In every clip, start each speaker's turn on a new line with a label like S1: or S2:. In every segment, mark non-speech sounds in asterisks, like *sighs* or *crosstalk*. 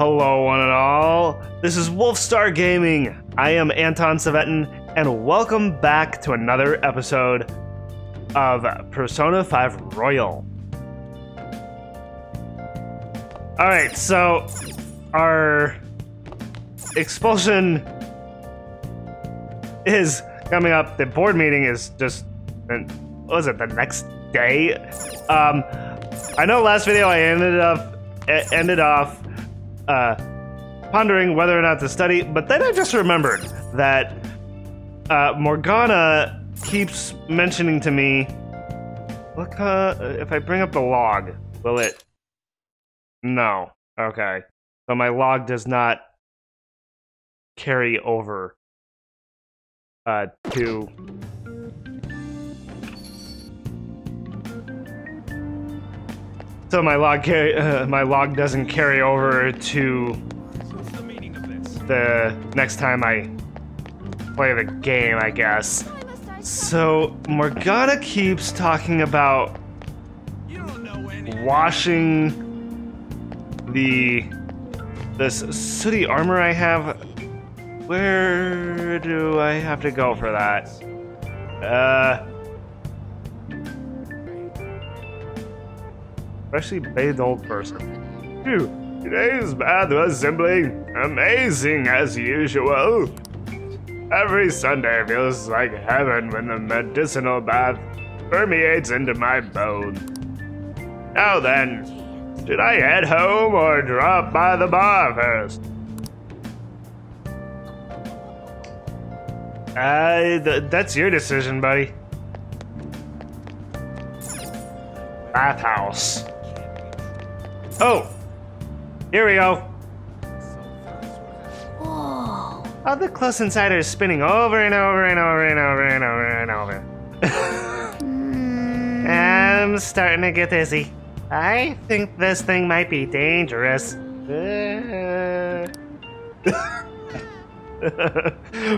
S1: Hello, one and all. This is Wolfstar Gaming. I am Anton Cvetan, and welcome back to another episode of Persona 5 Royal. Alright, so our expulsion is coming up. The board meeting is just, what was it, the next day? Um, I know last video I ended up, ended off uh, pondering whether or not to study, but then I just remembered that uh, Morgana keeps mentioning to me, look, uh, if I bring up the log, will it? No. Okay. So my log does not carry over uh, to So my log uh, my log doesn't carry over to the next time I play the game, I guess. So Morgana keeps talking about washing the this sooty armor I have. Where do I have to go for that? Uh Freshly bathed old person. Phew, today's bath was simply amazing as usual. Every Sunday feels like heaven when the medicinal bath permeates into my bones. Now then, should I head home or drop by the bar first? Uh, th that's your decision, buddy. Bathhouse. Oh! Here we go.
S2: Whoa.
S1: Oh, the close insider is spinning over and over and over and over and over and over.
S2: Mm,
S1: I'm starting to get dizzy. I think this thing might be dangerous. *laughs*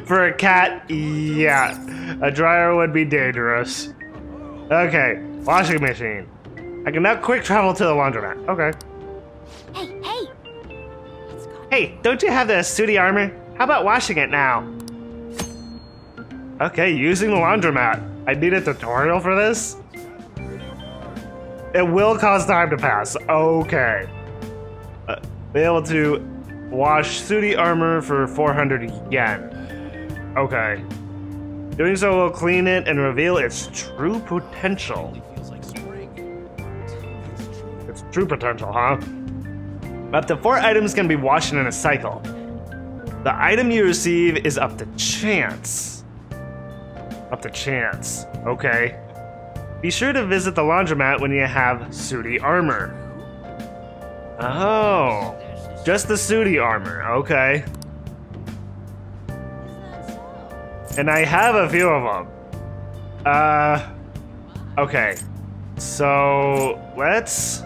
S1: For a cat, yeah. A dryer would be dangerous. Okay, washing machine. I can now quick travel to the laundromat. Okay.
S2: Hey,
S1: don't you have the sooty armor? How about washing it now? Okay, using the laundromat. I need a tutorial for this? It will cause time to pass. Okay. Uh, be able to wash sooty armor for 400 yen. Okay. Doing so will clean it and reveal its true potential. Its true potential, huh? Up to four items can be washed in a cycle. The item you receive is up to chance. Up to chance. Okay. Be sure to visit the laundromat when you have sooty armor. Oh. Just the sooty armor. Okay. And I have a few of them. Uh. Okay. So let's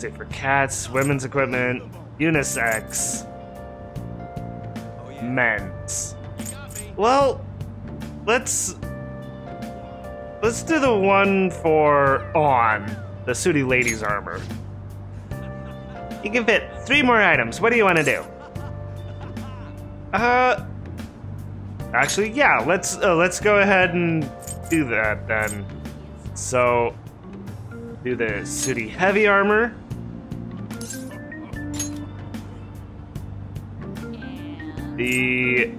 S1: Let's see for cats, women's equipment, unisex, men's. Well, let's let's do the one for on the sooty lady's armor. You can fit three more items. What do you want to do? Uh, actually, yeah. Let's uh, let's go ahead and do that then. So, do the sooty heavy armor. The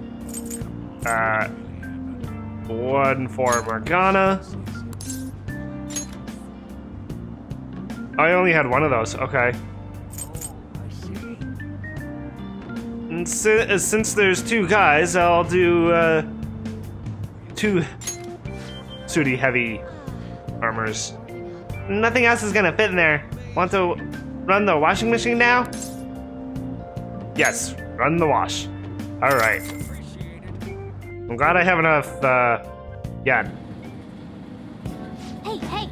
S1: uh, one for Morgana. I only had one of those. Okay. And si uh, since there's two guys, I'll do uh, two sooty heavy armors. Nothing else is gonna fit in there. Want to run the washing machine now? Yes, run the wash. All right. I'm glad I have enough. Uh, yeah,
S2: Hey, hey.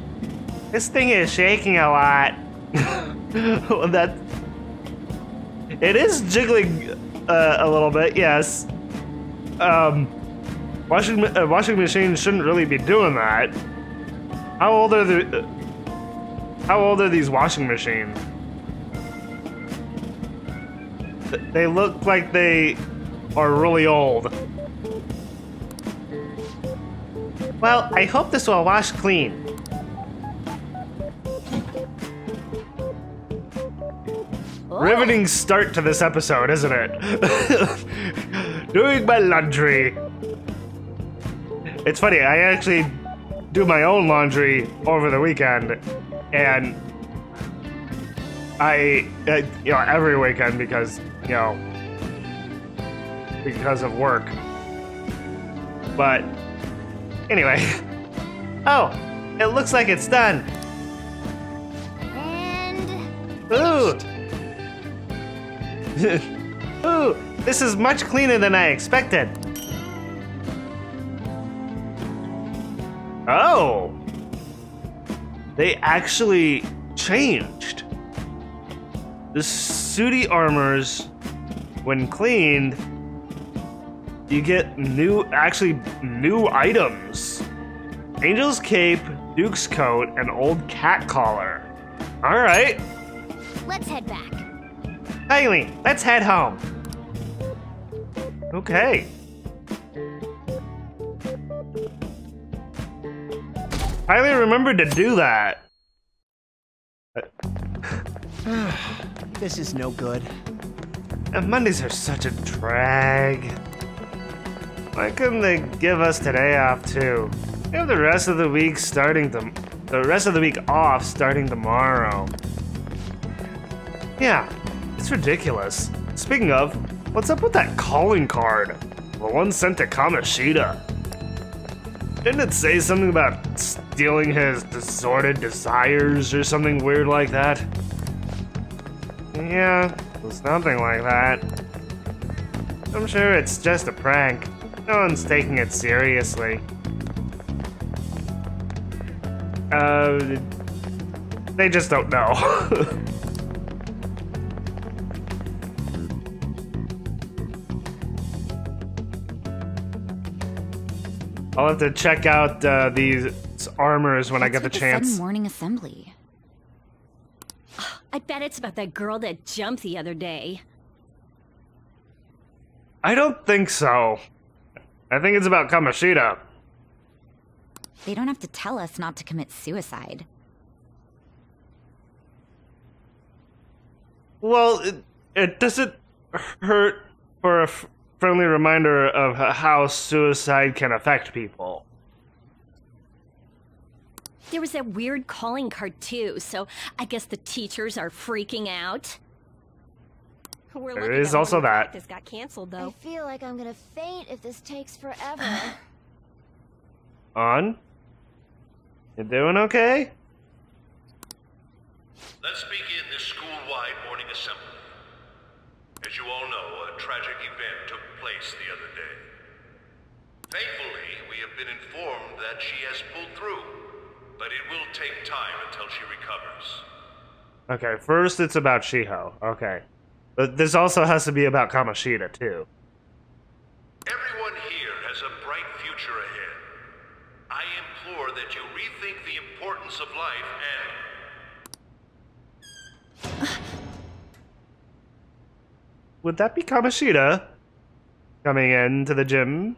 S1: this thing is shaking a lot. *laughs* Well, that it is jiggling uh, a little bit. Yes. Um, washing uh, washing machine shouldn't really be doing that. How old are the? How old are these washing machines? they look like they are really old. Well, I hope this will wash clean. Riveting start to this episode, isn't it? *laughs* Doing my laundry. It's funny, I actually do my own laundry over the weekend, and I, uh, you know, every weekend because, you know, because of work. But anyway, *laughs* oh, it looks like it's done.
S2: And
S1: Ooh. *laughs* Ooh, this is much cleaner than I expected. Oh. They actually changed. The sooty armors, when cleaned, you get new, actually new items. Angel's cape, Duke's coat, and old cat collar. All right.
S2: let's head back.
S1: Haley, let's head home. Okay. Haley remembered to do that. *sighs*
S3: This is no good.
S1: And Mondays are such a drag. Why couldn't they give us today off too? We have the rest of the week starting to, the rest of the week off starting tomorrow. Yeah, it's ridiculous. Speaking of, what's up with that calling card? The one sent to Kamoshida. Didn't it say something about stealing his disordered desires or something weird like that? Yeah, it was something like that. I'm sure it's just a prank. No one's taking it seriously. Uh, they just don't know. *laughs* I'll have to check out uh, these armors when I get the
S2: What's with sudden
S1: chance.
S2: morning assembly. *sighs*
S4: I bet it's about that girl that jumped the other day.
S1: I don't think so. I think it's about Kamoshida.
S2: They don't have to tell us not to commit suicide.
S1: Well, it, it doesn't hurt for a f- friendly reminder of how suicide can affect people.
S4: There was that weird calling card too, so I guess the teachers are freaking out. *laughs* We're
S1: There
S4: lucky
S1: is
S4: that
S1: also that.
S4: Practice got canceled though.
S2: I feel like I'm gonna faint if this takes forever. *sighs*
S1: Ann? You doing okay?
S5: Let's begin this school-wide morning assembly. As you all know, a tragic event took place the other day. Thankfully, we have been informed that she has pulled through, but it will take time until she recovers.
S1: Okay, first it's about Shiho. Okay. But this also has to be about Kamoshida, too.
S5: Everyone here has a bright future ahead. I implore that you rethink the importance of life and
S1: Would that be Kamoshida coming into the gym?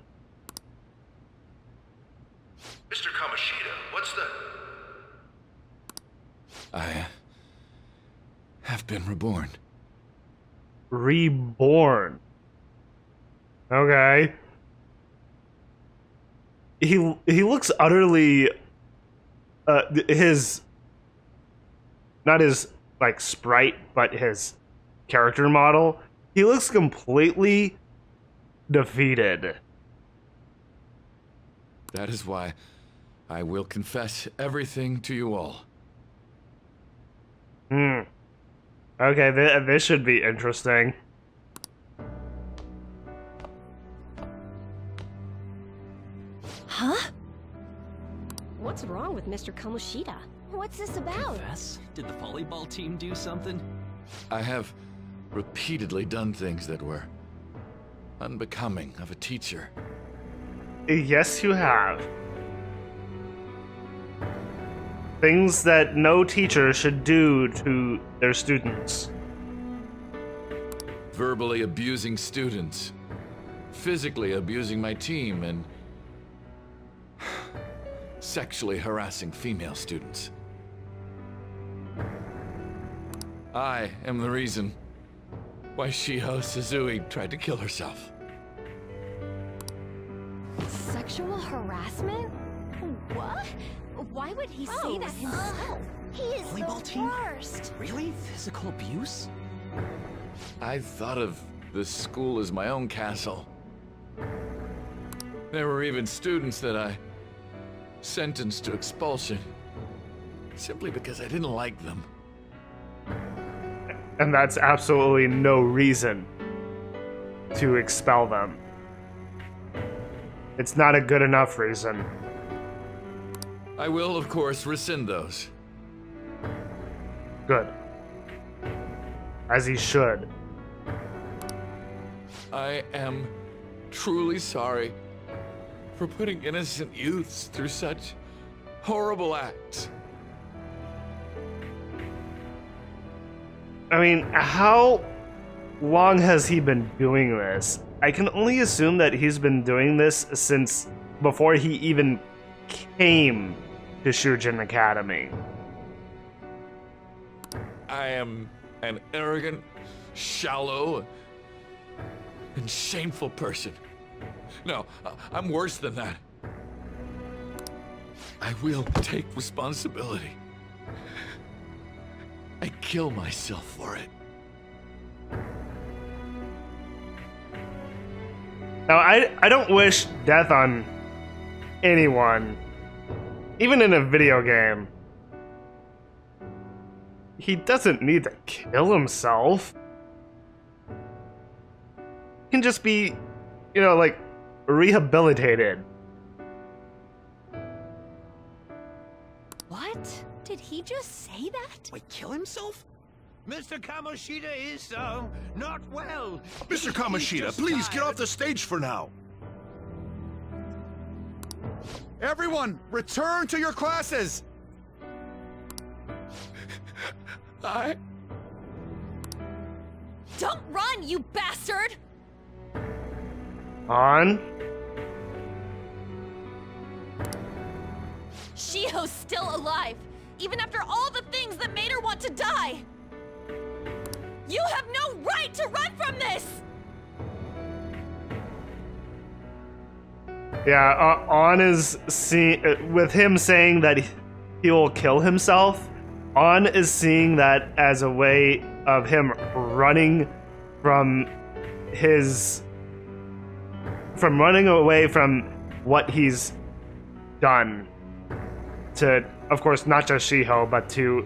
S5: Mr. Kamoshida, what's the...
S6: I have been reborn.
S1: Reborn. Okay. He he looks utterly uh his not his like sprite but his character model. He looks completely defeated.
S6: That is why I will confess everything to you all.
S1: Hmm. Okay, th- this should be interesting.
S2: huh?
S4: What's wrong with Mr. Kamoshida?
S2: What's this about?
S3: Confess? Did the volleyball team do something?
S6: I have repeatedly done things that were unbecoming of a teacher.
S1: Yes, you have. Things that no teacher should do to their students.
S6: verbally abusing students, physically abusing my team, and sexually harassing female students. I am the reason why Shiho Suzui tried to kill herself.
S4: Sexual harassment? What? Why would he say oh, that uh, himself?
S2: He is
S3: Volleyball
S2: the
S3: team?
S2: worst.
S3: Really? Physical abuse?
S6: I thought of the school as my own castle. There were even students that I sentenced to expulsion simply because I didn't like them.
S1: And that's absolutely no reason to expel them. It's not a good enough reason.
S6: I will, of course, rescind those.
S1: Good. As he should.
S6: I am truly sorry for putting innocent youths through such horrible acts.
S1: I mean, how long has he been doing this? I can only assume that he's been doing this since before he even came to Shujin Academy.
S6: I am an arrogant, shallow, and shameful person. No, I'm worse than that. I will take responsibility. I kill myself for it.
S1: Now, I, I don't wish death on anyone, even in a video game. He doesn't need to kill himself. He can just be, you know, like, rehabilitated.
S4: What? Did he just say that?
S3: Wait, kill himself?
S7: Mr. Kamoshida is, uh, not well.
S5: Mr.
S7: He- he
S5: Kamoshida,
S7: just
S5: please get off the stage for now.
S8: Everyone, return to your classes!
S6: I.
S4: Don't run, you bastard!
S1: Ann?
S4: Shiho's still alive, even after all the things that made her want to die! You have no right to run from this!
S1: Yeah, uh, Ann is see uh, with him saying that he- he will kill himself. Ann is seeing that as a way of him running from his from running away from what he's done to of course not just Shiho but to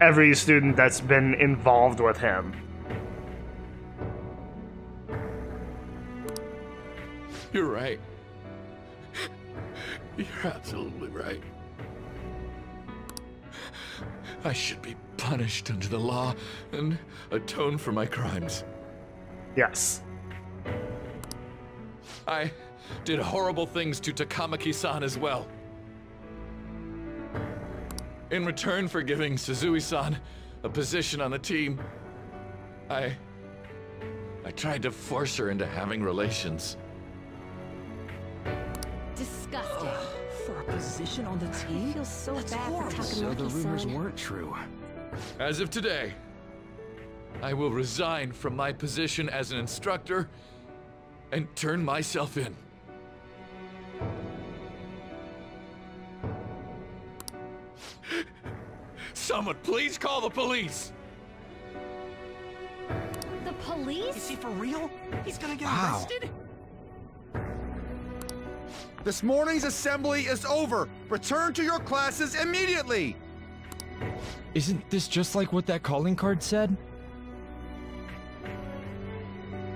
S1: every student that's been involved with him.
S6: You're right. You're absolutely right. I should be punished under the law and atone for my crimes.
S1: Yes.
S6: I did horrible things to Takamaki-san as well. In return for giving Suzui-san a position on the team, I... I tried to force her into having relations.
S4: Disgusting.
S3: For a position on the team?
S2: feels so
S3: That's
S2: bad for.
S3: So the
S2: Takamaki-san.
S3: rumors weren't true.
S6: As of today, I will resign from my position as an instructor and turn myself in. Someone please call the police!
S4: The police?
S3: Is
S4: police?
S3: he for real? He's gonna get
S8: Wow.
S3: arrested?
S8: This morning's assembly is over. Return to your classes immediately.
S9: Isn't this just like what that calling card said?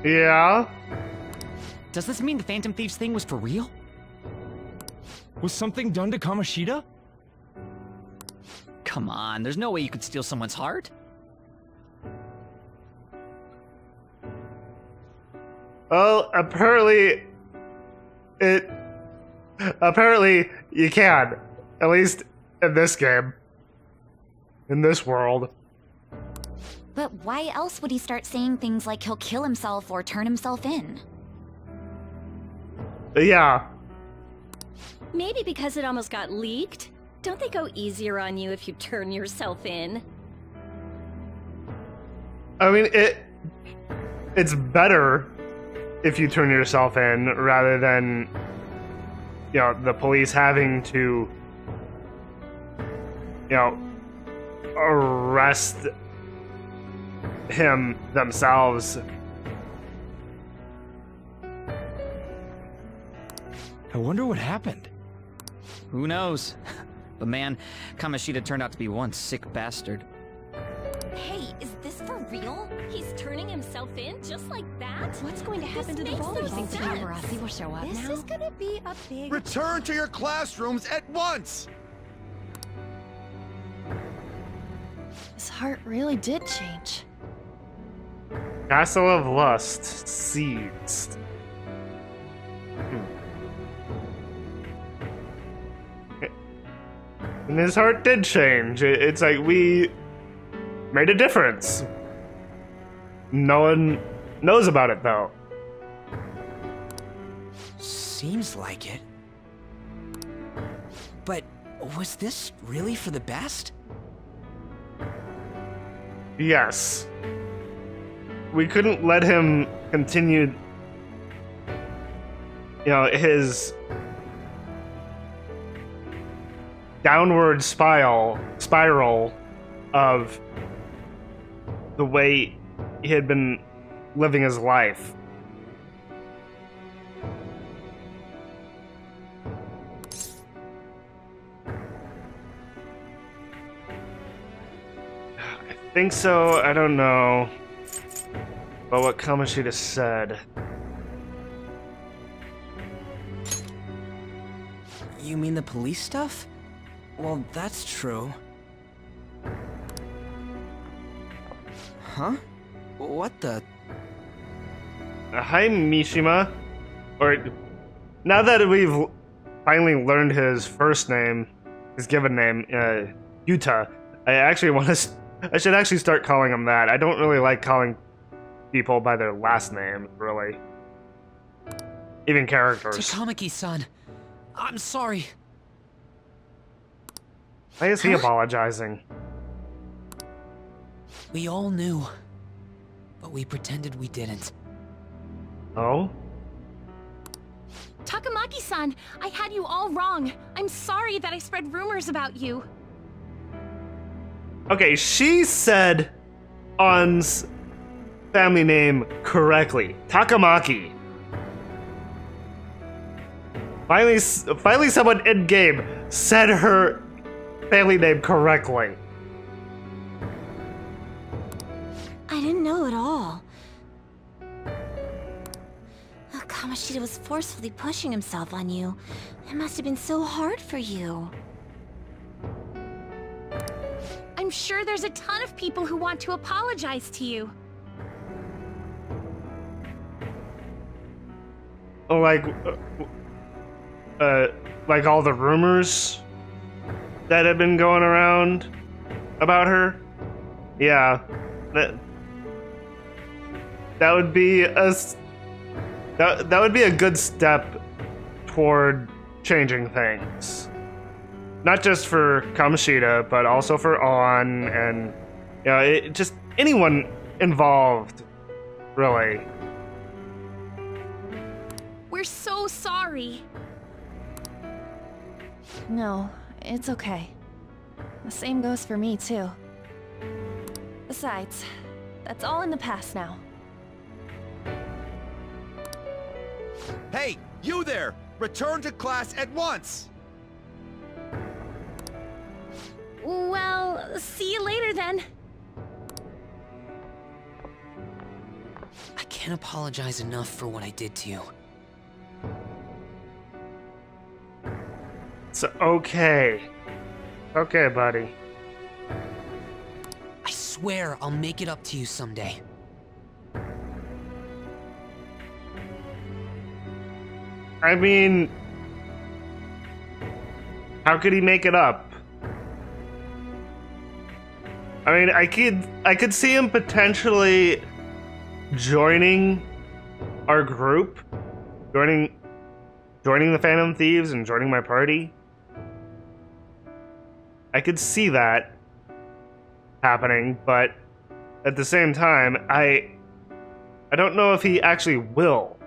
S1: Yeah.
S3: Does this mean the Phantom Thieves thing was for real?
S9: Was something done to Kamoshida?
S3: Come on, there's no way you could steal someone's heart.
S1: Well, apparently, it. Apparently, you can. At least in this game. In this world.
S2: But why else would he start saying things like he'll kill himself or turn himself in?
S1: Uh, yeah.
S10: Maybe because it almost got leaked? Don't they go easier on you if you turn yourself in?
S1: I mean, it. It's better if you turn yourself in rather than, you know, the police having to, you know, arrest him themselves.
S9: I wonder what happened.
S3: Who knows? *laughs* But man, Kamoshida turned out to be one sick bastard.
S2: Hey, is this for real?
S10: He's turning himself in just like that?
S11: What's going to happen
S10: This
S11: to the
S10: makes
S11: ball?
S10: no
S11: You think
S10: sense.
S11: Tamarasi will show up
S10: This
S11: now?
S10: is gonna be a big...
S8: Return to your classrooms at once!
S11: His heart really did change.
S1: Castle of Lust seized. Hmm. And his heart did change. It's like we made a difference. No one knows about it though.
S12: Seems like it. But was this really for the best?
S1: Yes. We couldn't let him continue you know, his downward spiral spiral of the way he had been living his life. I think so. I don't know. But what Kamoshida said.
S12: You mean the police stuff? Well, that's true. Huh? What the?
S1: Hi, Mishima. Or now that we've finally learned his first name, his given name, uh, Yuta, I actually *laughs* want to. I should actually start calling him that. I don't really like calling people by their last name, really. Even characters.
S12: Takamaki-san, I'm sorry.
S1: Why is he apologizing?
S12: We all knew, but we pretended we didn't.
S1: Oh?
S10: Takamaki-san, I had you all wrong. I'm sorry that I spread rumors about you.
S1: Okay, she said Ann's family name correctly. Takamaki. Finally, finally, someone in game said her family name correctly.
S11: I didn't know at all. Oh, Kamoshida was forcefully pushing himself on you. It must have been so hard for you.
S10: I'm sure there's a ton of people who want to apologize to you.
S1: Oh, Like, uh, uh, like all the rumors that have been going around about her. Yeah, that that would be a s- that that would be a good step toward changing things. Not just for Kamoshida, but also for Ann and you know, it, just anyone involved, really.
S10: We're so sorry.
S11: No, it's okay. The same goes for me, too. Besides, that's all in the past now.
S8: Hey, you there! Return to class at once!
S10: Well, see you later then.
S12: I can't apologize enough for what I did to you.
S1: It's okay. Okay, buddy.
S12: I swear I'll make it up to you someday.
S1: I mean, how could he make it up? I mean, I could I could see him potentially joining our group, joining joining the Phantom Thieves and joining my party. I could see that happening, but at the same time, I I don't know if he actually will.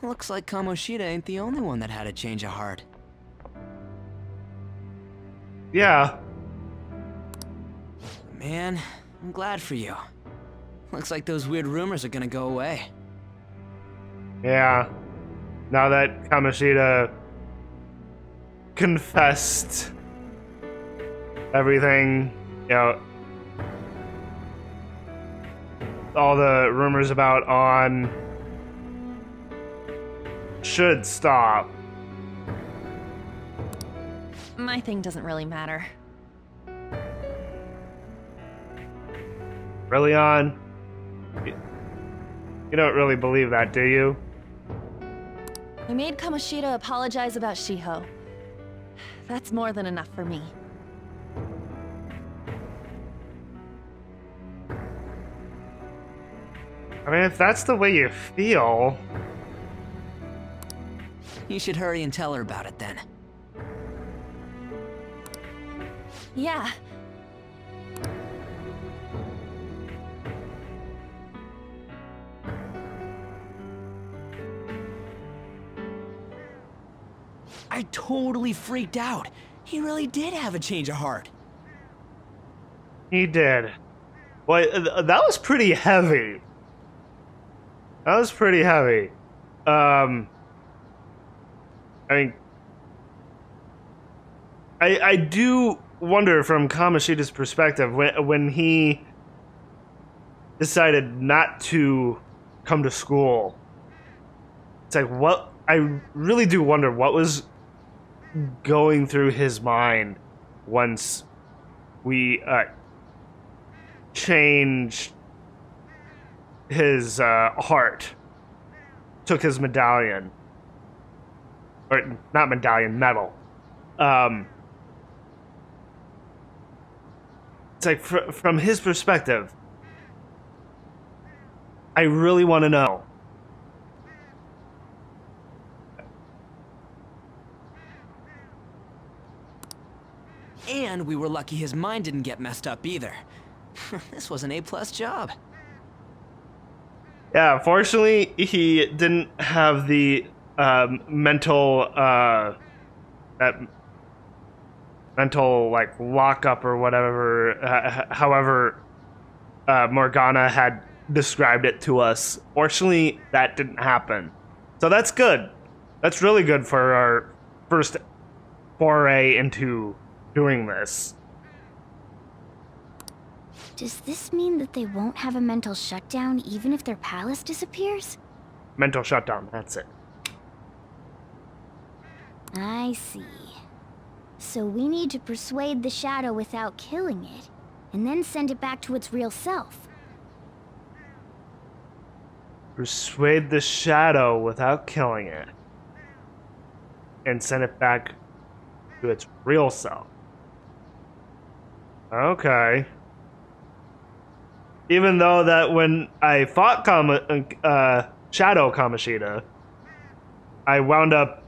S12: Looks like Kamoshida ain't the only one that had a change of heart.
S1: Yeah.
S12: Man, I'm glad for you. Looks like those weird rumors are gonna go away.
S1: Yeah. Now that Kamoshida confessed everything, you know, all the rumors about Ann should stop.
S4: My thing doesn't really matter.
S1: Really Ann? You don't really believe that, do you?
S4: I made Kamoshida apologize about Shiho. That's more than enough for me.
S1: I mean, if that's the way you feel,
S12: You should hurry and tell her about it then.
S4: Yeah.
S12: I totally freaked out. He really did have a change of heart.
S1: he did. Well, that was pretty heavy. That was pretty heavy. Um, I mean, I I do wonder from Kamoshida's perspective when when he decided not to come to school. It's like what I really do wonder what was going through his mind once we uh, changed his uh, heart, took his medallion, or not medallion, medal. Um, it's like fr- from his perspective, I really want to know.
S12: And we were lucky his mind didn't get messed up either. *laughs* this was an A-plus job.
S1: Yeah, fortunately, he didn't have the um, mental uh, that mental like lockup or whatever. Uh, however, uh, Morgana had described it to us. Fortunately, that didn't happen, so that's good. That's really good for our first foray into doing this.
S13: Does this mean that they won't have a mental shutdown even if their palace disappears?
S1: Mental shutdown. That's it.
S13: I see. So we need to persuade the shadow without killing it, and then send it back to its real self.
S1: Persuade the shadow without killing it. And send it back to its real self. Okay. Even though that when I fought Kama, uh, Shadow Kamoshida, I wound up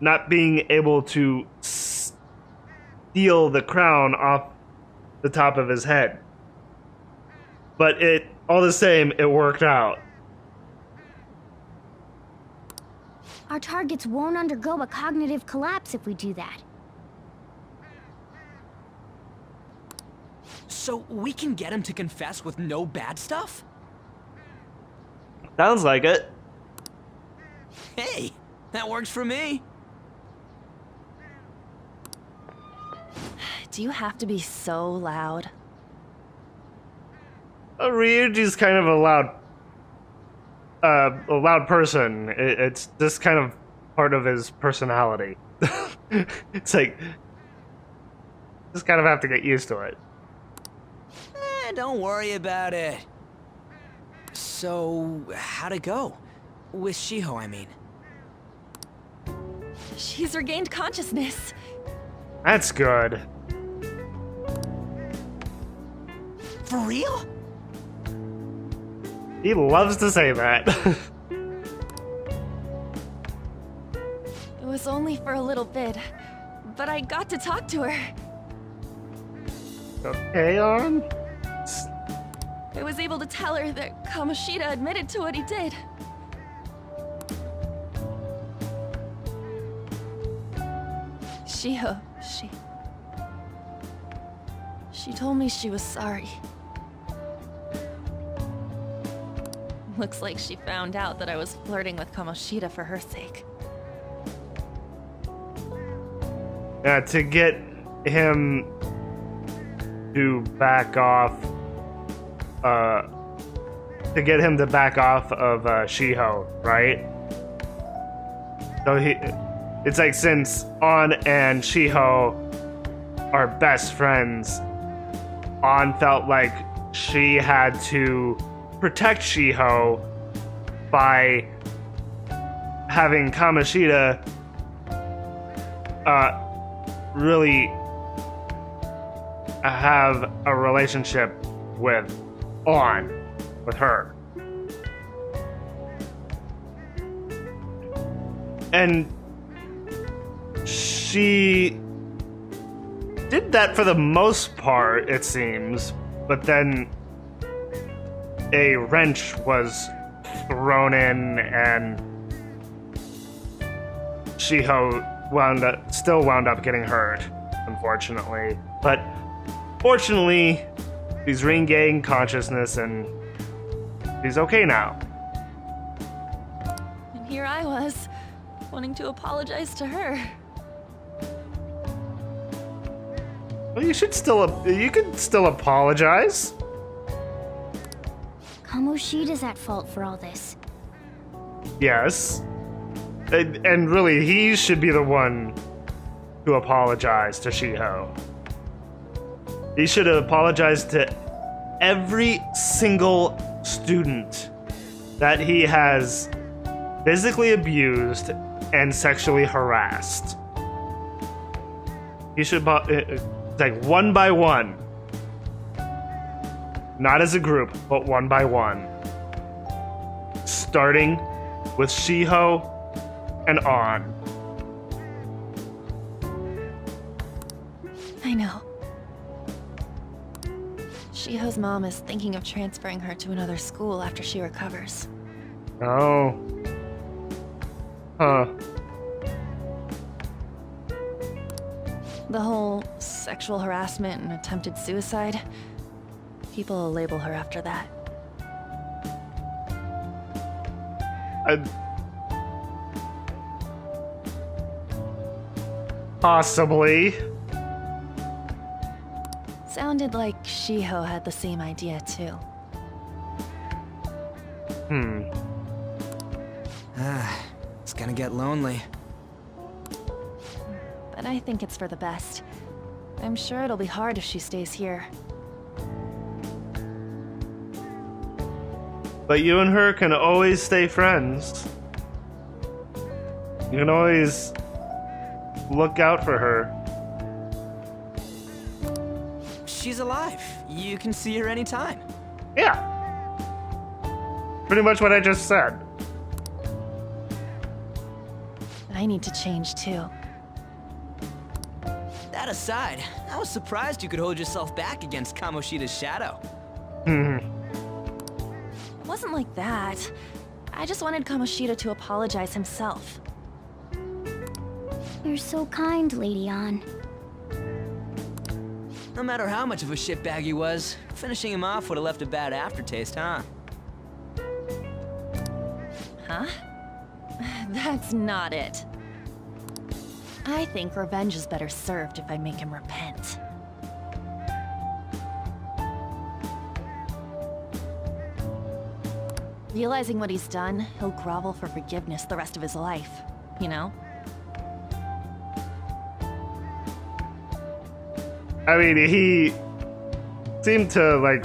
S1: not being able to steal the crown off the top of his head. But it, all the same, it worked out.
S13: Our targets won't undergo a cognitive collapse if we do that.
S12: So we can get him to confess with no bad stuff?
S1: Sounds like it.
S12: Hey, that works for me.
S4: Do you have to be so loud?
S1: Uh, Ryuji's kind of a loud, uh, a loud person. It, it's just kind of part of his personality. *laughs* it's like, just kind of have to get used to it.
S12: Eh, don't worry about it. So, how'd it go? With Shiho, I mean.
S4: She's regained consciousness.
S1: That's good.
S12: For real?
S1: He loves to say that. *laughs*
S4: It was only for a little bit, but I got to talk to her.
S1: okay, Ann.
S4: I was able to tell her that Kamoshida admitted to what he did. Shiho, oh, she... She told me she was sorry. Looks like she found out that I was flirting with Kamoshida for her sake.
S1: Yeah, to get him to back off, uh, to get him to back off of uh, Shiho, right? So he, it's like since Ann and Shiho are best friends, Ann felt like she had to protect Shiho by having Kamoshida uh, really have a relationship with Ann with her. And she did that for the most part it seems but then a wrench was thrown in and Shiho wound up still wound up getting hurt, unfortunately. But fortunately, he's regained consciousness and he's okay now.
S4: And here I was, wanting to apologize to her.
S1: Well, you should still you could still apologize.
S13: Kamoshida's at fault for all this.
S1: Yes. And, and really, he should be the one to apologize to Shiho. He should have apologized to every single student that he has physically abused and sexually harassed. He should, uh, like, one by one. Not as a group, but one by one. Starting with Shiho and Ann.
S4: I know. Shiho's mom is thinking of transferring her to another school after she recovers.
S1: Oh. Huh.
S4: The whole sexual harassment and attempted suicide, people will label her after that.
S1: I... Possibly.
S4: Sounded like Shiho had the same idea too.
S1: Hmm.
S12: Ah, it's gonna get lonely.
S4: But I think it's for the best. I'm sure it'll be hard if she stays here.
S1: But you and her can always stay friends. You can always look out for her.
S12: She's alive. You can see her anytime.
S1: Yeah. Pretty much what I just said.
S4: I need to change too.
S12: That aside, I was surprised you could hold yourself back against Kamoshida's shadow.
S1: Hmm.
S4: It wasn't like that. I just wanted Kamoshida to apologize himself.
S13: You're so kind, Lady Ann.
S12: No matter how much of a shitbag he was, finishing him off would have left a bad aftertaste, huh?
S4: Huh? *sighs* That's not it. I think revenge is better served if I make him repent. Realizing what he's done, he'll grovel for forgiveness the rest of his life, you know?
S1: I mean, he seemed to, like,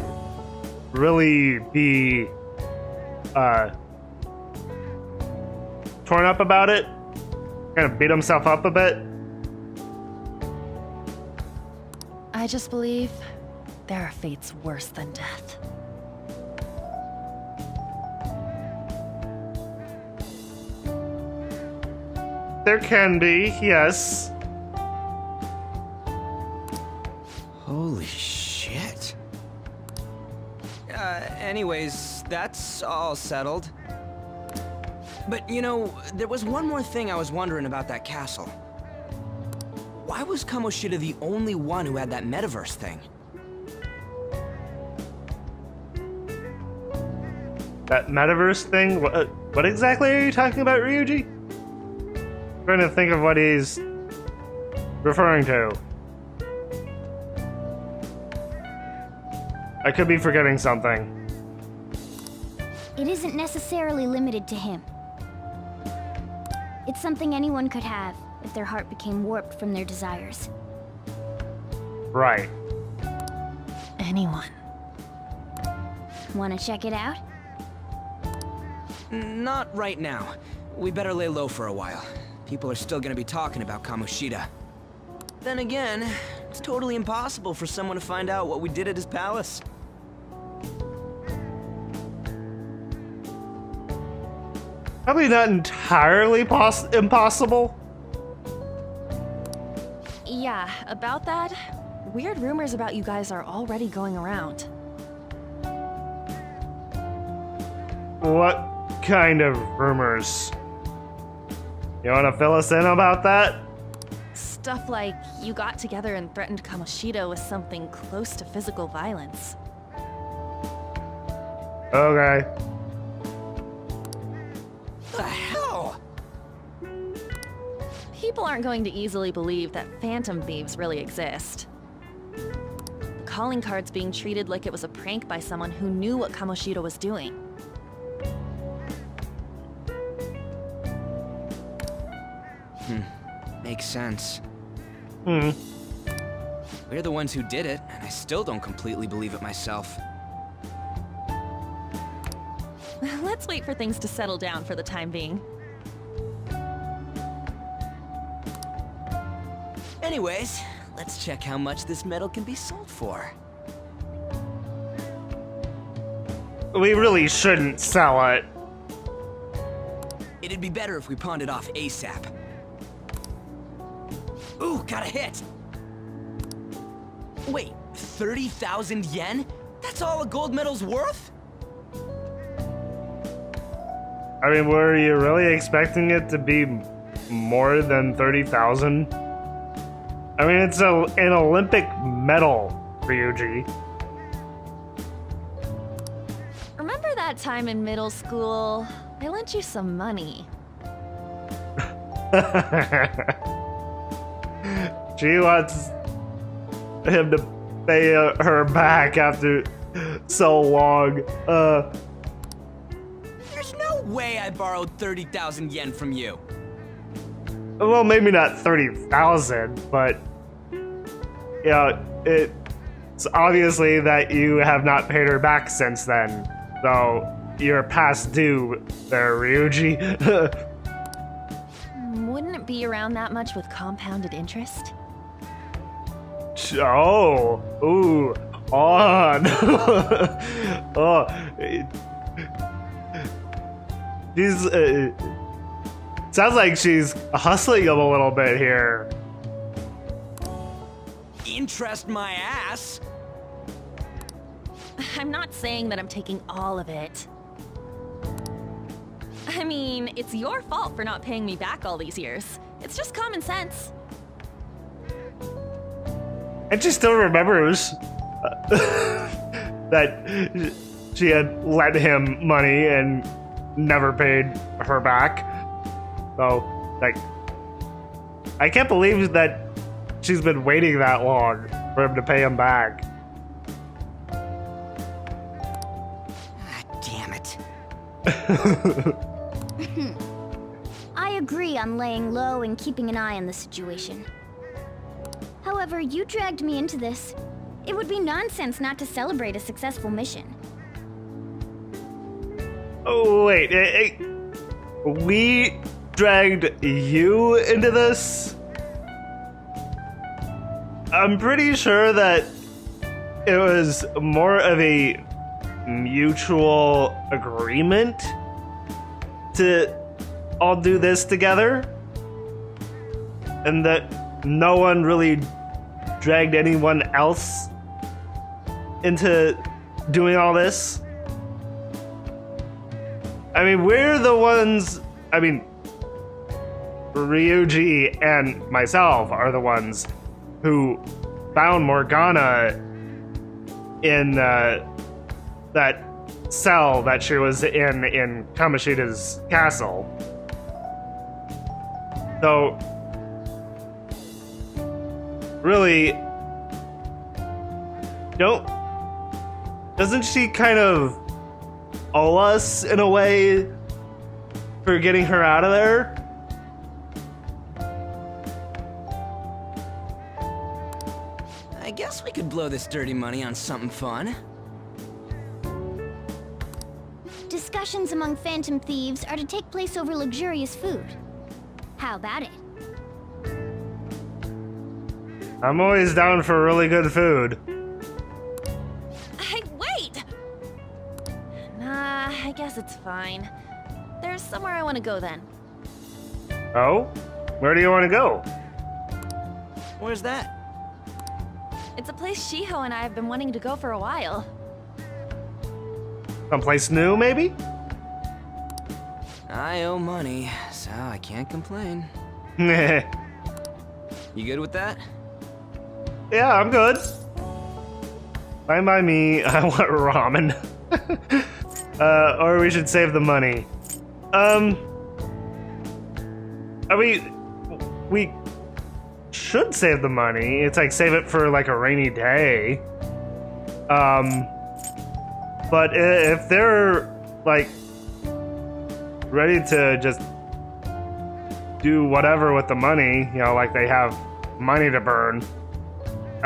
S1: really be, uh, torn up about it. kind of beat himself up a bit.
S4: I just believe there are fates worse than death.
S1: There can be, yes.
S12: Holy shit. Uh, anyways, that's all settled. But, you know, there was one more thing I was wondering about that castle. Why was Kamoshida the only one who had that metaverse thing?
S1: That metaverse thing? What, what exactly are you talking about, Ryuji? Trying to think of what he's referring to. I could be forgetting something.
S13: It isn't necessarily limited to him. It's something anyone could have if their heart became warped from their desires.
S1: Right.
S4: Anyone.
S13: Wanna check it out?
S12: Not right now. We better lay low for a while. People are still gonna be talking about Kamoshida. Then again, it's totally impossible for someone to find out what we did at his palace.
S1: Probably not entirely pos impossible.
S4: Yeah, about that, weird rumors about you guys are already going around.
S1: What kind of rumors? You want to fill us in about that?
S4: Stuff like you got together and threatened Kamoshida with something close to physical violence.
S1: Okay.
S12: The hell?
S4: People aren't going to easily believe that phantom thieves really exist. The calling card's being treated like it was a prank by someone who knew what Kamoshida was doing.
S12: Makes sense.
S1: Hmm.
S12: We're the ones who did it, and I still don't completely believe it myself. *laughs*
S4: Let's wait for things to settle down for the time being.
S12: Anyways, let's check how much this medal can be sold for.
S1: We really shouldn't sell it.
S12: It'd be better if we pawned it off ASAP. Ooh, got a hit! Wait, 30,000 yen? That's all a gold medal's worth?
S1: I mean, were you really expecting it to be more than 30,000? I mean, it's a, an Olympic medal, Ryuji.
S4: Remember that time in middle school? I lent you some money. *laughs*
S1: she wants him to pay uh, her back after so long. Uh,
S12: There's no way I borrowed 30,000 yen from you.
S1: well, maybe not 30,000, but yeah, it's obviously that you have not paid her back since then. So you're past due there, Ryuji. *laughs*
S4: Wouldn't it be around that much with compounded interest?
S1: Oh, ooh, on. *laughs* oh, she's. Uh, sounds like she's hustling him a little bit here.
S12: Interest my ass?
S4: I'm not saying that I'm taking all of it. I mean, it's your fault for not paying me back all these years. It's just common sense.
S1: And she still remembers that she had lent him money and never paid her back. So, like, I can't believe that she's been waiting that long for him to pay him back.
S12: Ah, damn it. *laughs* *laughs*
S13: I agree on laying low and keeping an eye on the situation. However, you dragged me into this. It would be nonsense not to celebrate a successful mission.
S1: Oh, wait. eh, eh, we dragged you into this, I'm pretty sure that it was more of a mutual agreement to all do this together, and that no one really dragged anyone else into doing all this. I mean, we're the ones. I mean, Ryuji and myself are the ones who found Morgana in uh, that cell that she was in in Kamoshida's castle. So, really, don't. Doesn't she kind of owe us in a way for getting her out of there?
S12: I guess we could blow this dirty money on something fun.
S13: Discussions among phantom thieves are to take place over luxurious food. How about it?
S1: I'm always down for really good food.
S4: Hey, wait! Nah, I guess it's fine. There's somewhere I want to go then.
S1: Oh? Where do you want to go?
S12: Where's that?
S4: It's a place Shiho and I have been wanting to go for a while.
S1: Someplace new, maybe?
S12: I owe money, so I can't complain.
S1: yeah, *laughs*
S12: You good with that?
S1: I'm good. Fine by me. *laughs* I want ramen. *laughs* uh, or we should save the money. Um. I mean, we should save the money. It's like save it for like a rainy day. Um. But if they're like ready to just do whatever with the money, you know, like they have money to burn,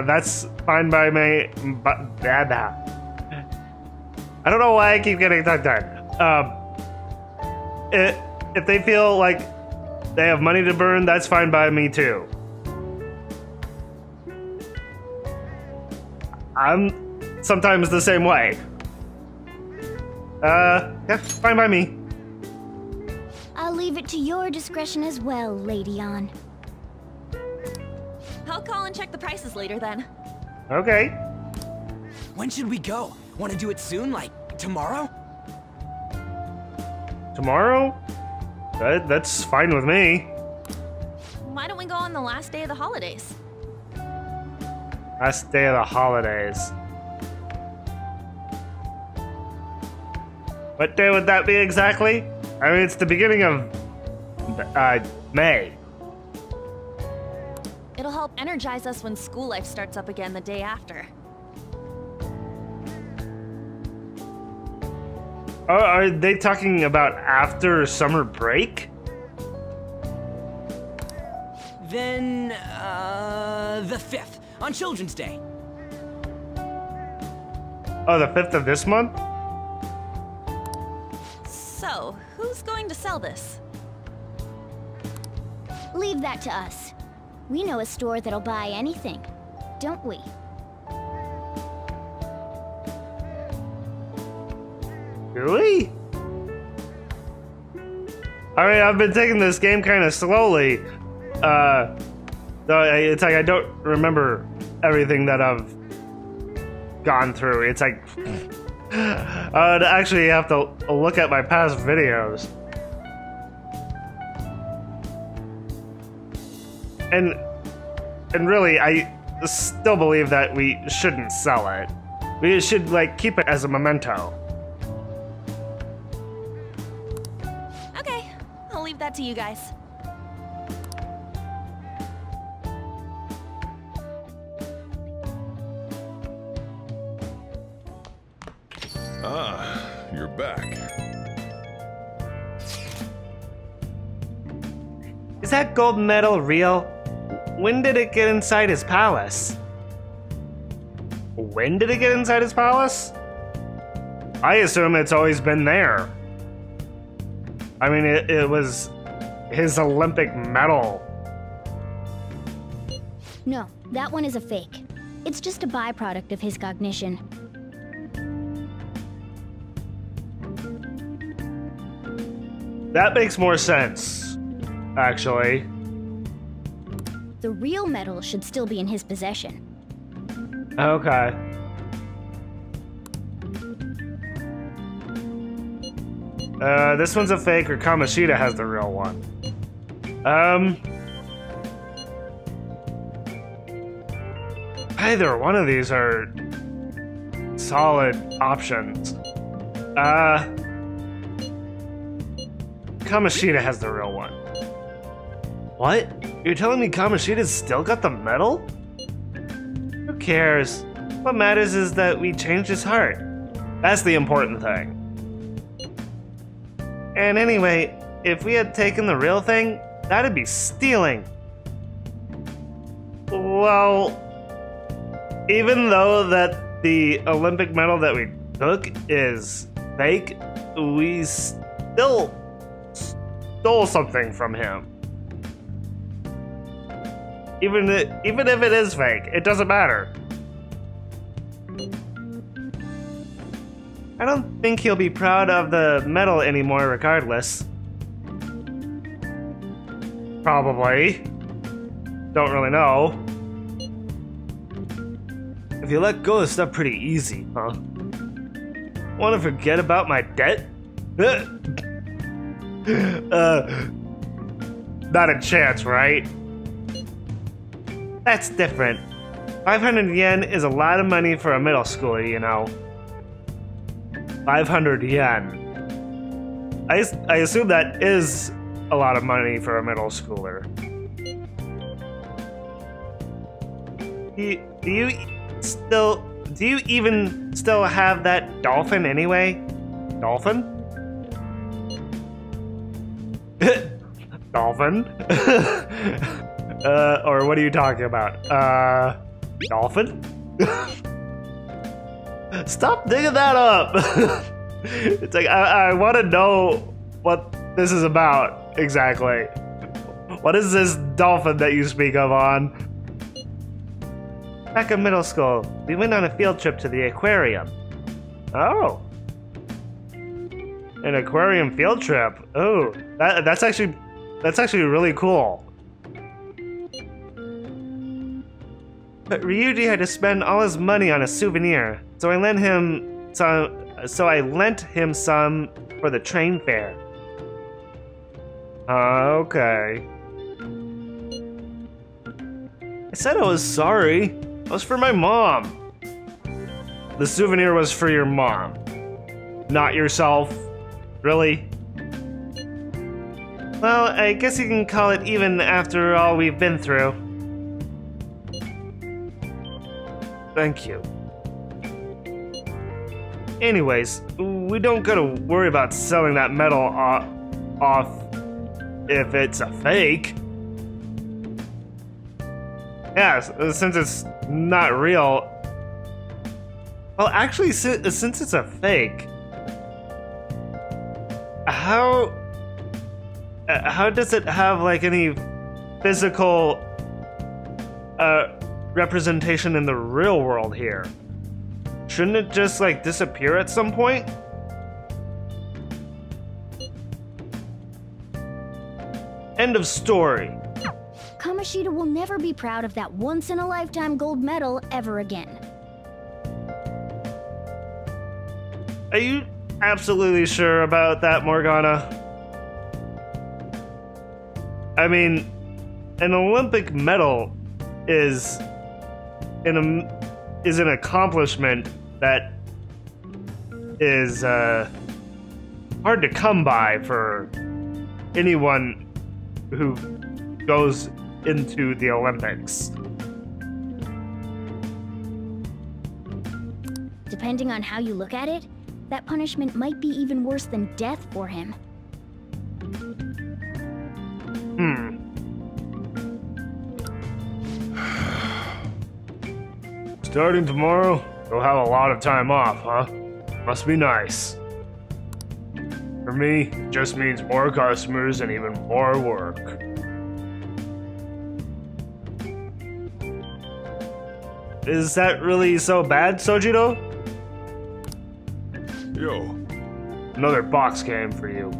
S1: that's fine by me. But blah. I don't know why I keep getting tongue tied. Um, it, if they feel like they have money to burn, that's fine by me too. I'm sometimes the same way. Uh, yeah, fine by me.
S13: I'll leave it to your discretion as well, Lady Ann.
S4: I'll call and check the prices later then.
S1: Okay.
S12: When should we go? Want to do it soon? Like, tomorrow?
S1: Tomorrow? That, that's fine with me.
S4: Why don't we go on the last day of the holidays?
S1: Last day of the holidays. What day would that be exactly? I mean, it's the beginning of uh, May.
S4: It'll help energize us when school life starts up again the day after.
S1: Oh, are they talking about after summer break?
S12: Then, uh, the 5th, on Children's Day.
S1: Oh, the 5th of this month?
S4: So, who's going to sell this?
S13: Leave that to us. We know a store that'll buy anything, don't we?
S1: Do we? I mean, I've been taking this game kind of slowly. Uh, it's like I don't remember everything that I've gone through. It's like *laughs* I would actually have to look at my past videos. And and really, I still believe that we shouldn't sell it. We should like keep it as a memento.
S4: Okay, I'll leave that to you guys.
S5: Ah, you're back.
S1: Is that gold medal real? When did it get inside his palace? When did it get inside his palace? I assume it's always been there. I mean, it, it was his Olympic medal.
S13: No, that one is a fake. It's just a byproduct of his cognition.
S1: That makes more sense, actually.
S13: The real medal should still be in his possession.
S1: Okay. Uh, this one's a fake, or Kamoshida has the real one. Um. Either one of these are solid options. Uh. Kamoshida has the real one. What? You're telling me Kamoshida's still got the medal? Who cares? What matters is that we changed his heart. That's the important thing. And anyway, if we had taken the real thing, that'd be stealing. Well, even though that the Olympic medal that we took is fake, we still stole something from him. Even even if it is fake, it doesn't matter. I don't think he'll be proud of the medal anymore, regardless. Probably. Don't really know. If you let go of stuff pretty easy, huh? Want to forget about my debt? *laughs* uh, not a chance, right? That's different. 500 yen is a lot of money for a middle schooler, you know. 500 yen. I, I assume that is a lot of money for a middle schooler. Do you, do you still do you even still have that dolphin anyway? Dolphin? *laughs* dolphin? *laughs* uh, or what are you talking about? Uh, dolphin? Stop digging that up. *laughs* it's like I, I want to know what this is about exactly. What is this dolphin that you speak of Ann? Back in middle school, we went on a field trip to the aquarium. Oh. An aquarium field trip. Oh, that, that's actually that's actually really cool. But Ryuji had to spend all his money on a souvenir, so I lent him some. So I lent him some for the train fare. Okay. I said I was sorry. It was for my mom. The souvenir was for your mom, not yourself. Really? Well, I guess you can call it even after all we've been through. Thank you. Anyways, we don't gotta worry about selling that medal off, off if it's a fake. Yeah, s- since it's not real. Well, actually, since it's a fake, how uh, how does it have like any physical uh, representation in the real world here? Shouldn't it just like disappear at some point? End of story.
S13: Kamoshida will never be proud of that once in a lifetime gold medal ever again.
S1: Are you absolutely sure about that, Morgana? I mean, an Olympic medal is an is an accomplishment that is uh, hard to come by for anyone who goes into the Olympics.
S13: Depending on how you look at it, that punishment might be even worse than death for him.
S1: Starting tomorrow, you'll have a lot of time off, huh? Must be nice. For me, it just means more customers and even more work. Is that really so bad, Sojiro?
S6: Yo.
S1: Another box came for you.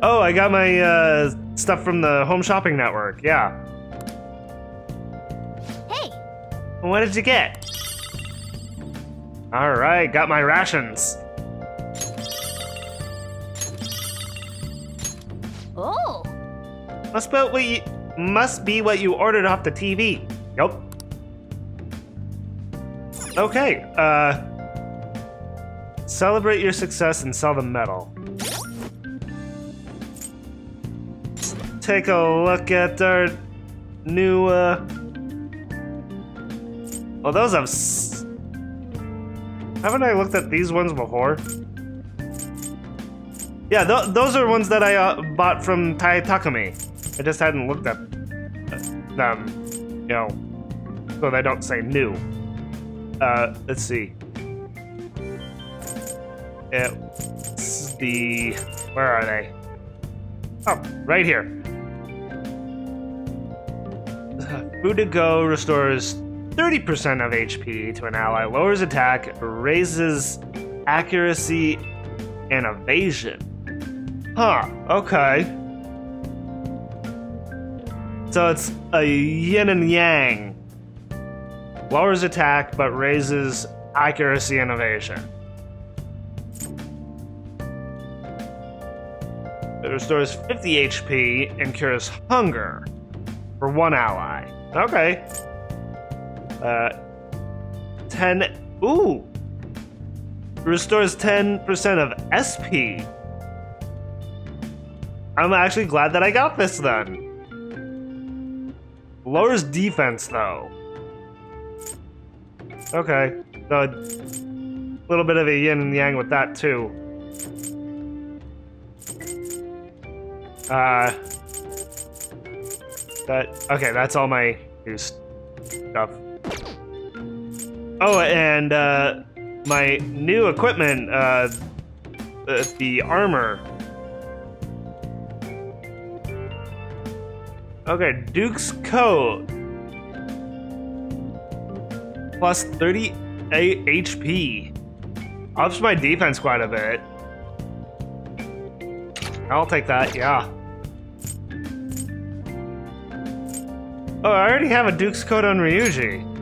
S1: Oh, I got my uh, stuff from the Home Shopping Network. Yeah. What did you get? All right, got my rations.
S13: oh,
S1: Must be what you must be what you ordered off the TV. Yup. Okay. Uh. Celebrate your success and sell the medal. Take a look at our new. Uh... Well, those have. Haven't I looked at these ones before? Yeah, th those are ones that I uh, bought from Tae Takemi. I just hadn't looked at them, you know, so they don't say new. Uh, let's see. It's the. Where are they? Oh, right here. *sighs* To go restores 30% of HP to an ally, lowers attack, raises accuracy and evasion. Huh, okay. So it's a yin and yang. Lowers attack but raises accuracy and evasion. It restores 50 HP and cures hunger for one ally. Okay. Uh, 10. Ooh! Restores 10% of SP. I'm actually glad that I got this then. Lowers defense though. Okay. So a little bit of a yin and yang with that too. Uh that okay, that's all my new stuff. Oh, and uh my new equipment, uh, uh the armor Okay, Duke's Coat. Plus 38 HP. Ups my defense quite a bit. I'll take that, yeah. Oh, I already have a Duke's Coat on Ryuji.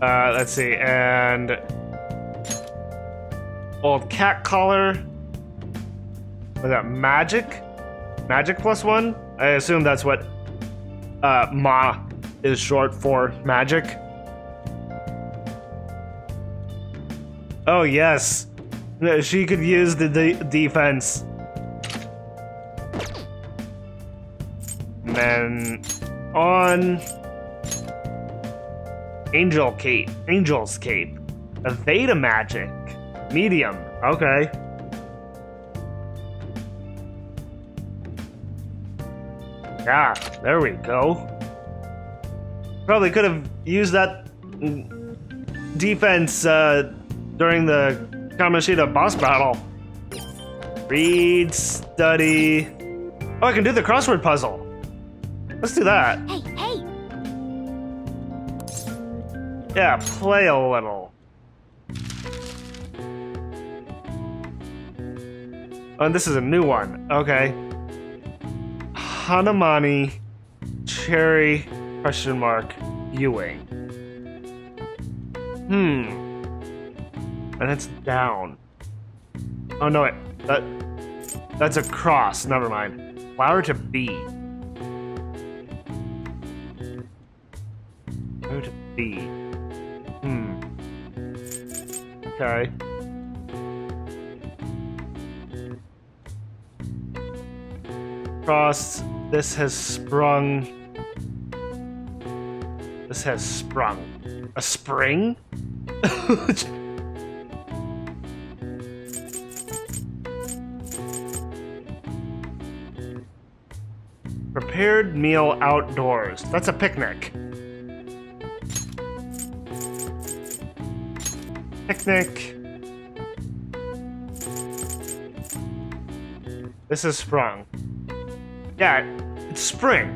S1: Uh, let's see, and old cat collar. Was that magic? Magic plus one? I assume that's what uh, Ma is short for magic. Oh, yes. She could use the de defense. And then on Angel Cape, Angel's Cape, Aveda Magic. Medium. Okay. Yeah, there we go. Probably could have used that defense uh, during the Kamoshida boss battle. Read, study. Oh, I can do the crossword puzzle. Let's do that. Yeah, play a little. Oh, and this is a new one. Okay. Hanamani, Cherry, question mark, Ewing. Hmm. And it's down. Oh no, wait. That that's a cross. Never mind. Flower to B. Flower to B. Okay. Crossed. This has sprung. This has sprung. A spring? *laughs* Prepared meal outdoors. That's a picnic. Picnic. This is sprung. Yeah, it's spring.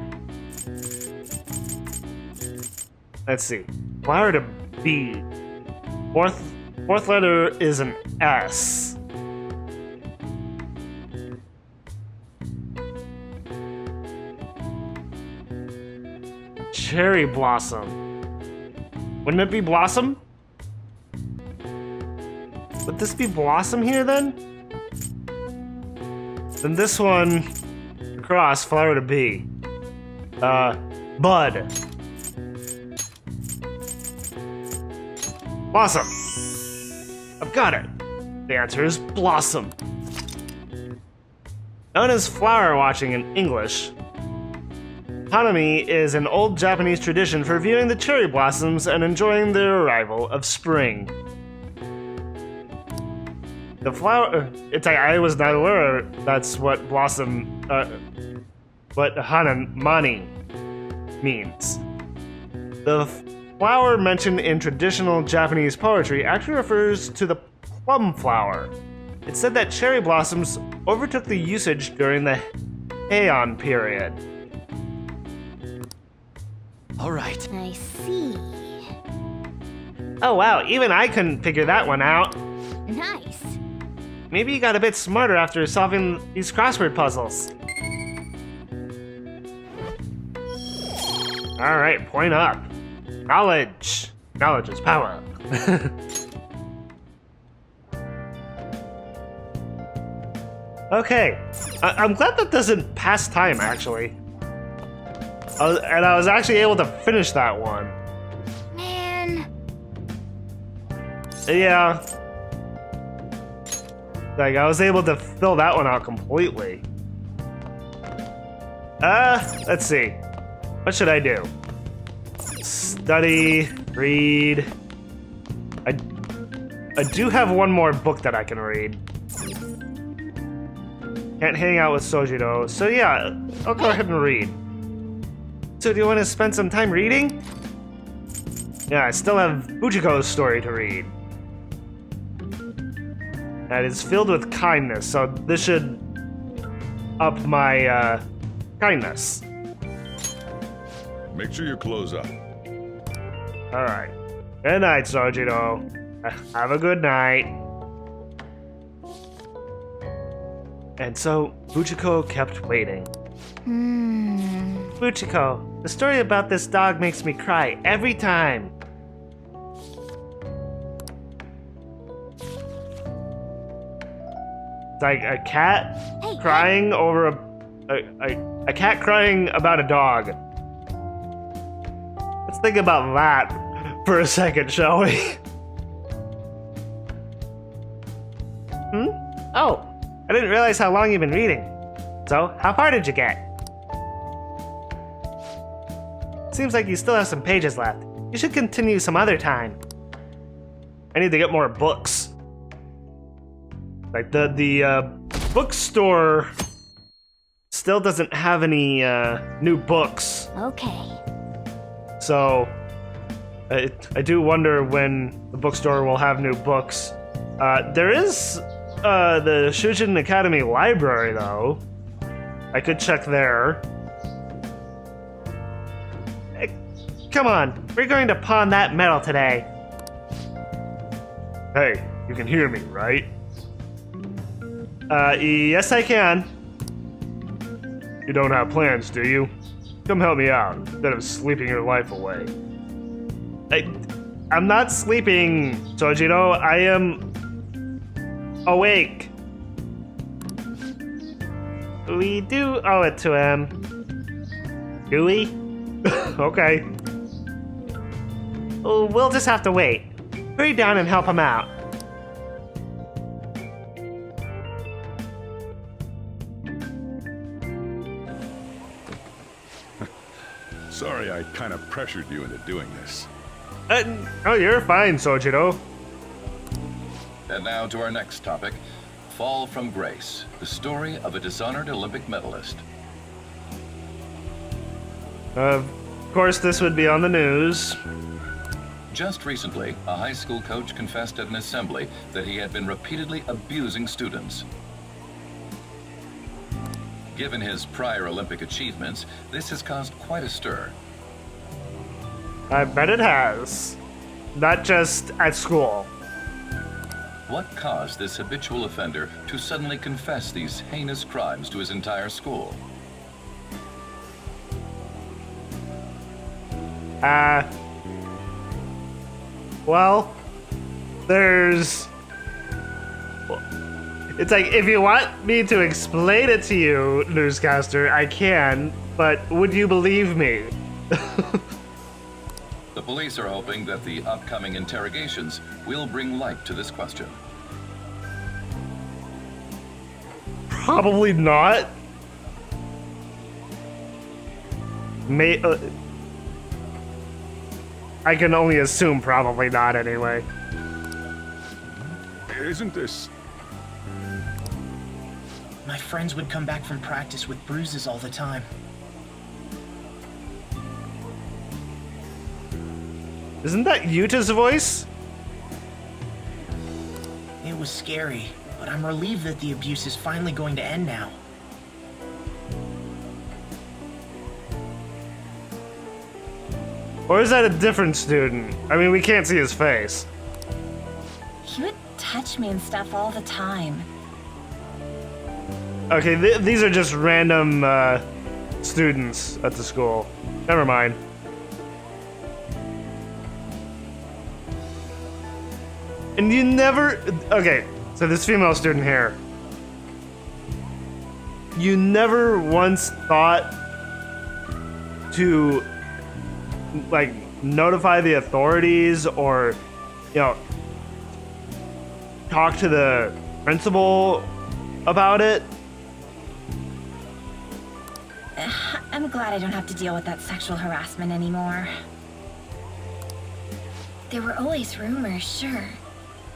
S1: Let's see. Flower to B. Fourth fourth letter is an S. Cherry blossom. Wouldn't it be blossom? Would this be blossom here then? Then this one across flower to B. Uh, bud. Blossom. I've got it. The answer is blossom. Known as flower watching in English, Hanami is an old Japanese tradition for viewing the cherry blossoms and enjoying the arrival of spring. The flower. It's like I was not aware that's what blossom. Uh, what Hanamani means. The flower mentioned in traditional Japanese poetry actually refers to the plum flower. It's said that cherry blossoms overtook the usage during the Heian period.
S3: All right.
S13: I see.
S1: Oh wow, even I couldn't figure that one out.
S13: Nice.
S1: Maybe you got a bit smarter after solving these crossword puzzles. Alright, point up. Knowledge. Knowledge is power. *laughs* okay. I- am glad that doesn't pass time, actually. I was- and I was actually able to finish that one.
S13: Man.
S1: Yeah. Like, I was able to fill that one out completely. Uh, let's see. What should I do? Study, read. I, I do have one more book that I can read. Can't hang out with Sojiro, so yeah, I'll go ahead and read. So do you want to spend some time reading? Yeah, I still have Fujiko's story to read. That is filled with kindness, so this should up my uh, kindness.
S5: Make sure you close up.
S1: Alright. Good night, Sojiro. *laughs* Have a good night. And so, Fujiko kept waiting.
S13: Hmm.
S1: Fujiko, the story about this dog makes me cry every time. Like a cat
S13: Hey,
S1: crying over a, a, a, a cat crying about a dog. Let's think about that for a second, shall we? *laughs* hmm? Oh, I didn't realize how long you've been reading. So, how far did you get? Seems like you still have some pages left. You should continue some other time. I need to get more books. Like the the uh, bookstore still doesn't have any uh, new books,
S13: Okay.
S1: so I, I do wonder when the bookstore will have new books. Uh, there is uh, the Shujin Academy library though. I could check there. Eh, Come on, we're going to pawn that medal today. Hey, you can hear me, right? Uh, yes, I can. You don't have plans, do you? Come help me out instead of sleeping your life away. I, I'm not sleeping, Sojiro. I am awake. We do owe it to him. Do we? *laughs* okay. We'll just have to wait. Hurry down and help him out.
S5: I kind of pressured you into doing this.
S1: Uh, oh, you're fine, Sojiro.
S14: And now to our next topic Fall from Grace, the story of a dishonored Olympic medalist.
S1: Uh, of course, this would be on the news.
S14: Just recently, a high school coach confessed at an assembly that he had been repeatedly abusing students. Given his prior Olympic achievements, this has caused quite a stir.
S1: I bet it has. Not just at school.
S14: What caused this habitual offender to suddenly confess these heinous crimes to his entire school?
S1: Uh. Well, there's. It's like, if you want me to explain it to you, newscaster, I can, but would you believe me? *laughs*
S14: The police are hoping that the upcoming interrogations will bring light to this question.
S1: Probably not. May. Uh, I can only assume probably not anyway.
S15: Isn't this...
S16: My friends would come back from practice with bruises all the time.
S1: Isn't that Yuta's voice?
S16: It was scary, but I'm relieved that the abuse is finally going to end now.
S1: Or is that a different student? I mean, we can't see his face.
S11: He would touch me and stuff all the time.
S1: Okay, th these are just random uh, students at the school. Never mind. And you never. Okay, so this female student here. You never once thought to, like, notify the authorities or, you know, talk to the principal about it? *sighs*
S11: I'm glad I don't have to deal with that sexual harassment anymore. There were always rumors, sure.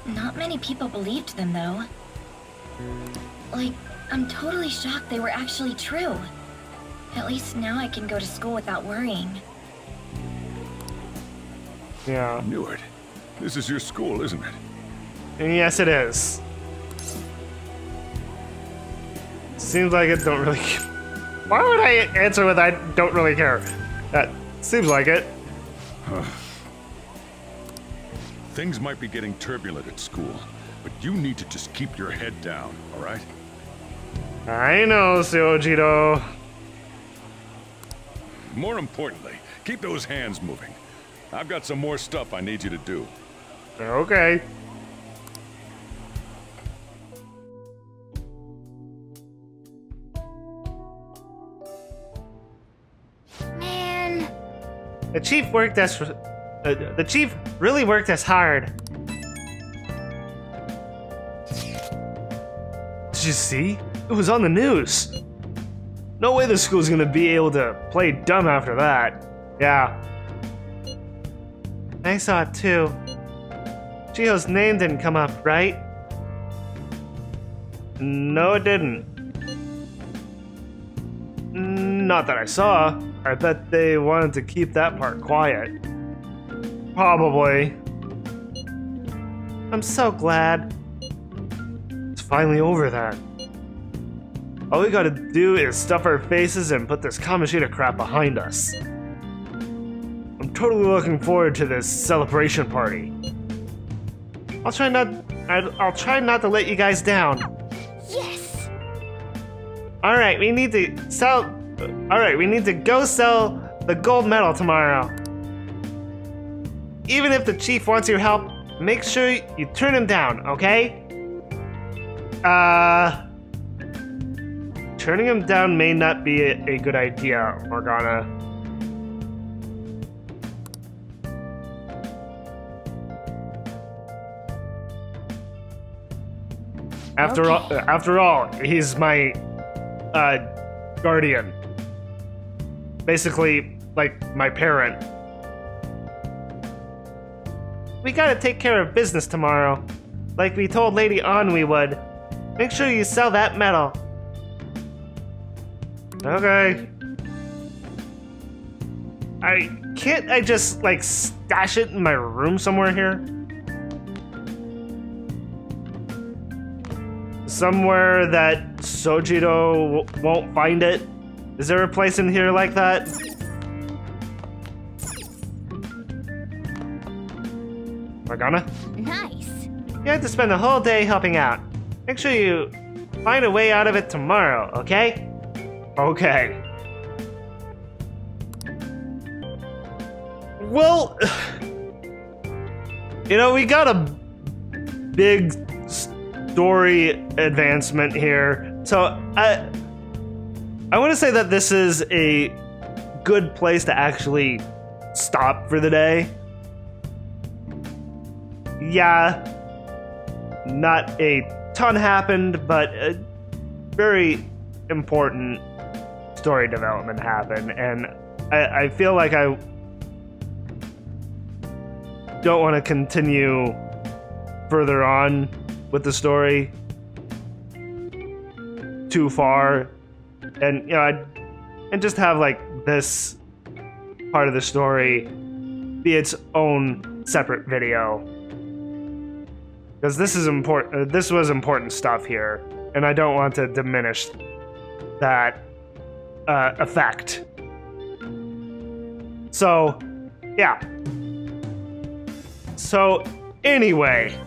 S11: Not many people believed them, though. Like, I'm totally shocked they were actually true. At least now I can go to school without worrying.
S1: Yeah.
S15: Knew it. This is your school, isn't it?
S1: And yes, it is. Seems like it don't really. Care. Why would I answer with I don't really care? That seems like it.
S15: Things might be getting turbulent at school, but you need to just keep your head down, all right?
S1: I know, Sojiro.
S15: More importantly, keep those hands moving. I've got some more stuff I need you to do.
S1: Okay.
S13: Man.
S1: The chief worked as the chief really worked us hard. Did you see? It was on the news. No way the school's gonna be able to play dumb after that. Yeah. I saw it too. Shiho's name didn't come up, right? No, it didn't. Not that I saw. I bet they wanted to keep that part quiet. Probably. I'm so glad. It's finally over then. All we gotta do is stuff our faces and put this Kamoshida crap behind us. I'm totally looking forward to this celebration party. I'll try not I'll, I'll try not to let you guys down.
S13: Yes.
S1: All right, we need to sell All right, we need to go sell the gold medal tomorrow. Even if the chief wants your help, make sure you turn him down, okay? Uh Turning him down may not be a, a good idea, Morgana. After all, after all, he's my uh, guardian. Basically, like my parent. We gotta take care of business tomorrow. Like we told Lady Ann we would. Make sure you sell that medal. I can't I just like stash it in my room somewhere here? Somewhere that Sojiro won't find it? Is there a place in here like that? Morgana?
S13: Nice.
S1: You have to spend the whole day helping out. Make sure you find a way out of it tomorrow, okay? Okay. Well, *sighs* you know, we got a big story advancement here. So I I want to say that this is a good place to actually stop for the day. Yeah, not a ton happened, but a very important story development happened, and I, I feel like I don't want to continue further on with the story too far, and you know, I'd, and just have like this part of the story be its own separate video because this is important. Uh, this was important stuff here, and I don't want to diminish that uh, effect. So, yeah. So, anyway,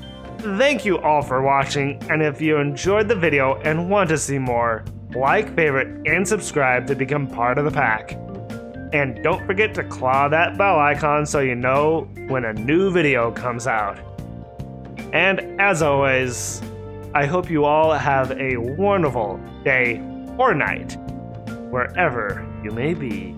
S1: thank you all for watching, and if you enjoyed the video and want to see more, like, favorite, and subscribe to become part of the pack. And don't forget to claw that bell icon so you know when a new video comes out. And as always, I hope you all have a wonderful day or night, wherever you may be.